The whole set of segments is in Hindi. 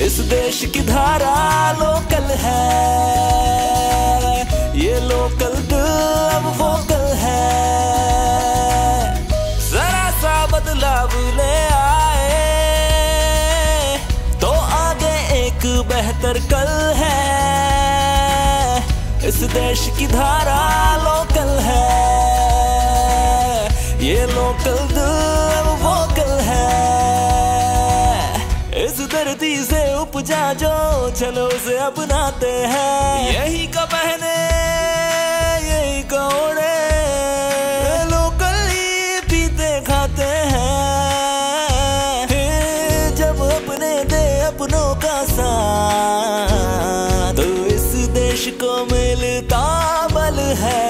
इस देश की धारा लोकल है। ये लोकल अब वोकल है। जरा सा बदलाव ले आए तो आगे एक बेहतर कल है। इस देश की धारा लोकल है। ये लोकल दिल धरती से उपजा जो चलो उसे अपनाते हैं। यही का पहने यही का ओढ़े। लोकल पीते खाते हैं। जब अपने दे अपनों का साथ। तो इस देश को मिलता बल है।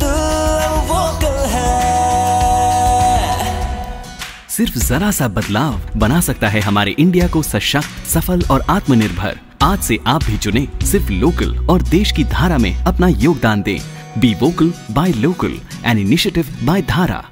सिर्फ़ जरा सा बदलाव बना सकता है हमारे इंडिया को सशक्त, सफल और आत्मनिर्भर। आज से आप भी चुने सिर्फ़ लोकल और देश की धारा में अपना योगदान दें। Be vocal by local an initiative by Dhara